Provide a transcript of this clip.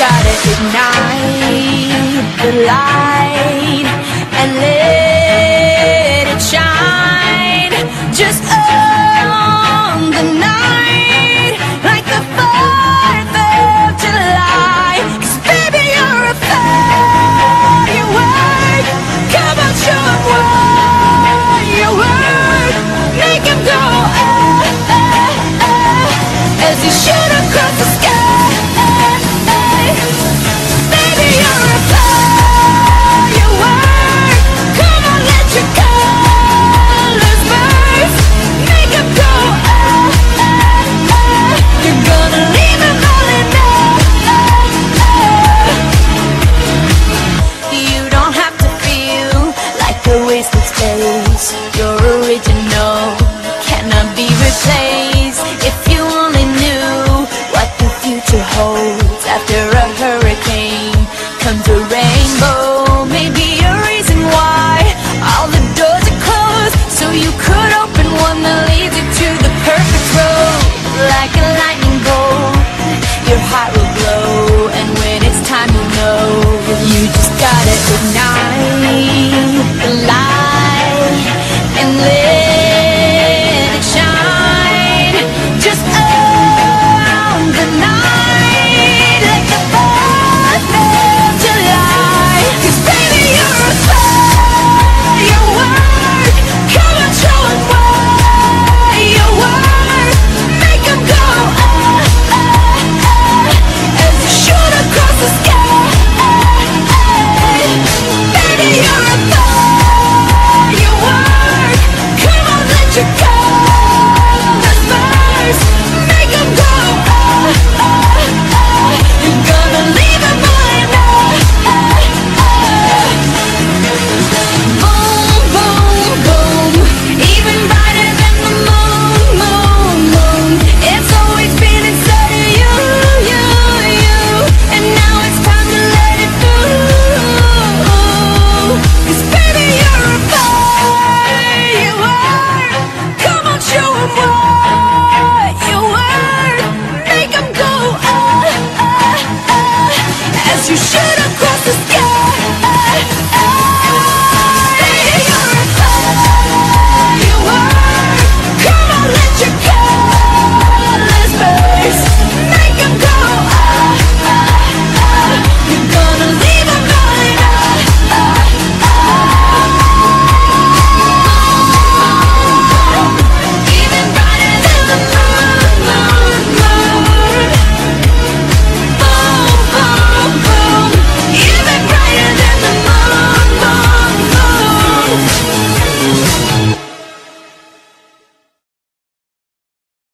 gotta ignite the light and let. wasted space. You're original, cannot be replaced. If you only knew what the future holds.